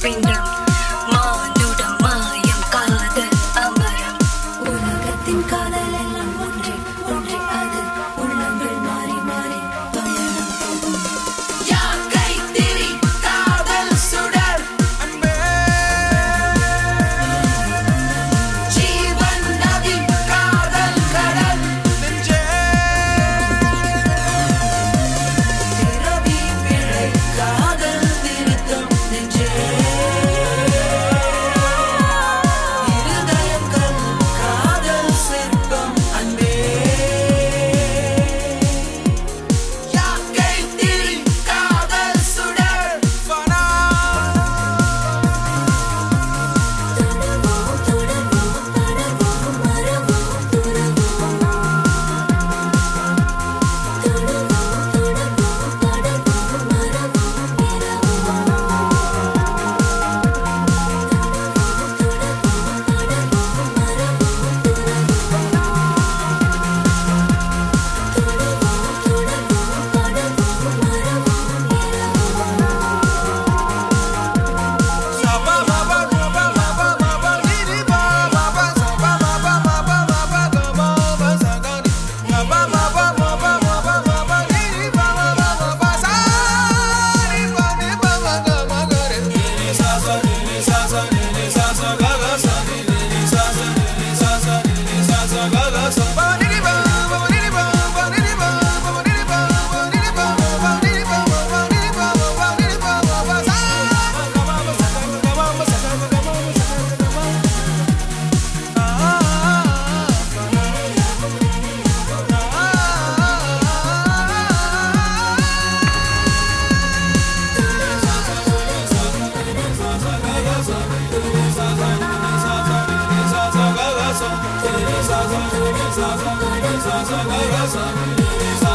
Bring the Sasa Sasa Sasa